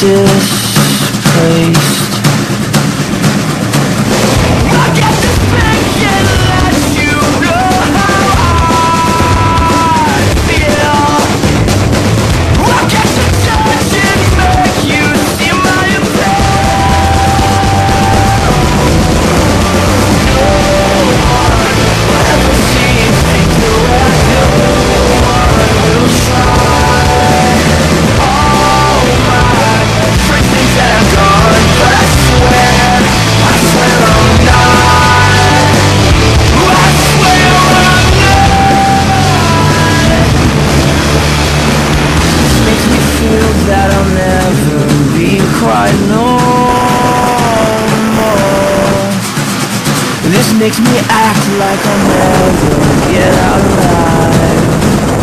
do. Just makes me act like I'll never get out alive